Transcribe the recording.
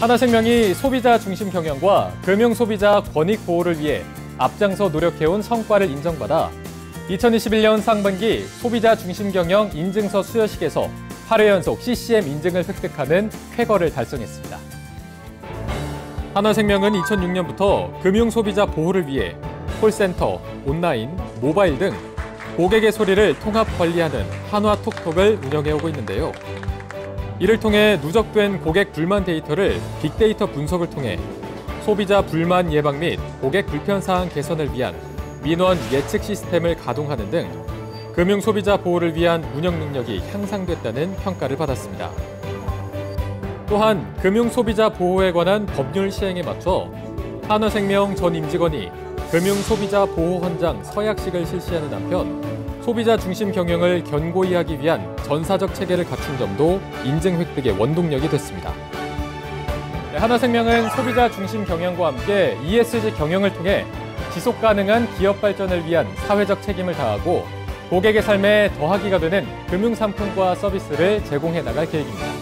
하나생명이 소비자 중심 경영과 금융 소비자 권익 보호를 위해 앞장서 노력해온 성과를 인정받아 2021년 상반기 소비자 중심 경영 인증서 수여식에서 8회 연속 CCM 인증을 획득하는 쾌거를 달성했습니다. 하나생명은 2006년부터 금융 소비자 보호를 위해 콜센터, 온라인, 모바일 등 고객의 소리를 통합 관리하는 한화톡톡을 운영해오고 있는데요. 이를 통해 누적된 고객 불만 데이터를 빅데이터 분석을 통해 소비자 불만 예방 및 고객 불편 사항 개선을 위한 민원 예측 시스템을 가동하는 등 금융 소비자 보호를 위한 운영 능력이 향상됐다는 평가를 받았습니다. 또한 금융 소비자 보호에 관한 법률 시행에 맞춰 한화생명 전 임직원이 금융 소비자 보호 헌장 서약식을 실시하는 한편 소비자 중심 경영을 견고히 하기 위한 전사적 체계를 갖춘 점도 인증 획득의 원동력이 됐습니다. 네, 하나생명은 소비자 중심 경영과 함께 ESG 경영을 통해 지속 가능한 기업 발전을 위한 사회적 책임을 다하고 고객의 삶에 더하기가 되는 금융 상품과 서비스를 제공해 나갈 계획입니다.